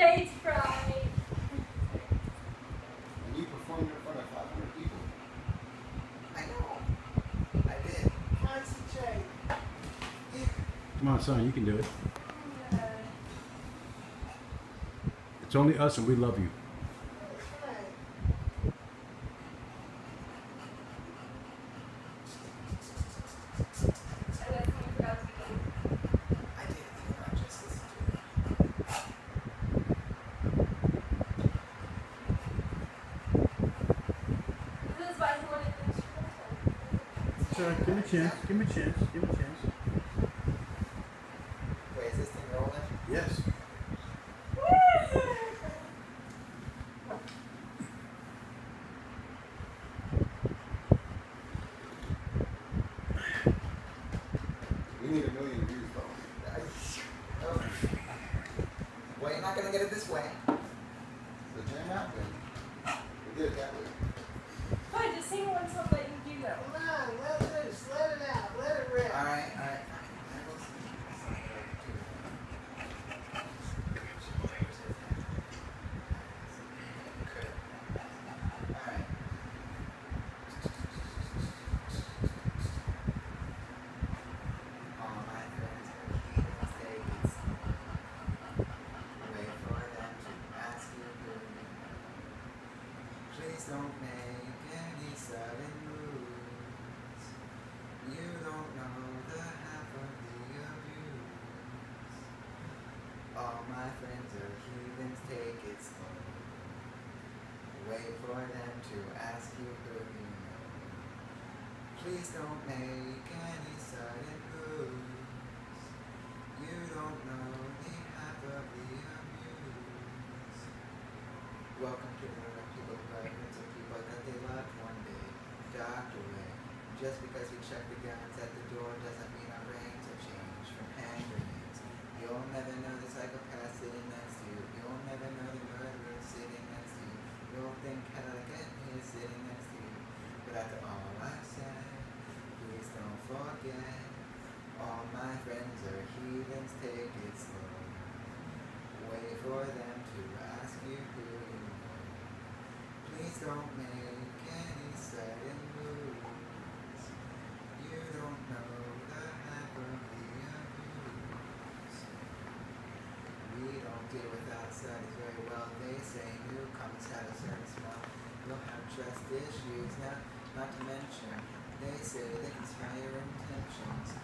Stage fright. And you performed in front of 500 people. I know. I did. Concentrate. Come on, son, you can do it. Oh, it's only us and we love you. Right. I did. Even though I just listened to it. Sir, give me a chance. Give me a chance. Give me a chance. Wait, is this thing rolling? Yes. We need a million views, though. Oh. Well, you're not gonna get it this way. So jam out then. We did it that way. Fine, just sing one song that you do know. Come on, let it loose. Let it out. Let it rip. All right, all right. All right. All my friends are heathens, they get smart. Wait for them to ask you who you know. Please don't make any sudden moves. You don't know the half of the abuse. All my friends are heathens, take it slow. Wait for them to ask you who you know. Please don't make any sudden moves. You don't know the half of the abuse. Welcome to the people who are of people that they loved one day, docked away. Just because we check the guns at the door doesn't mean our brains will changed from hand. You'll never know the psychopath sitting next to you. You'll never know the murderer sitting next to you. You'll think hell again he's sitting next to you. But after all I've said, please don't forget. All my friends are heathens, take it slow. Wait for them to ask you who you know. Please don't make any sudden moves. You don't know the half of the abuse. Deal with outsiders very well. They say newcomers have a certain smell. You'll have trust issues, not, not to mention. They say they can smell your intentions.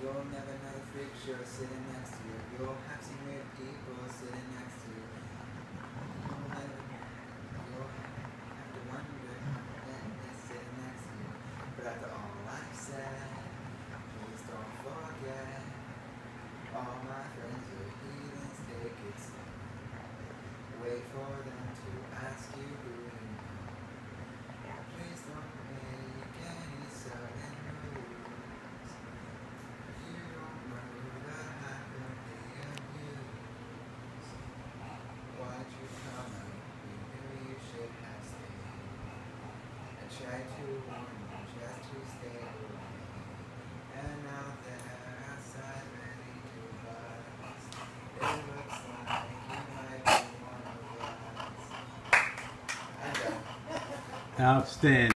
You'll never know the freak show sitting next to you. You'll have some weird people sitting next to you. You'll never, you'll have to wonder when they're sitting next to you. But after all I've said, please don't forget. All my friends are heathens, take it slow. For them to ask you who you know. Please don't make any sudden moves. You don't know the half of the abuse. Why'd you come out? You knew you should have stayed. I tried to warn you just to stay away. And now they're outside ready to bust. It looks like you might be one of us. I'm done. Outstanding.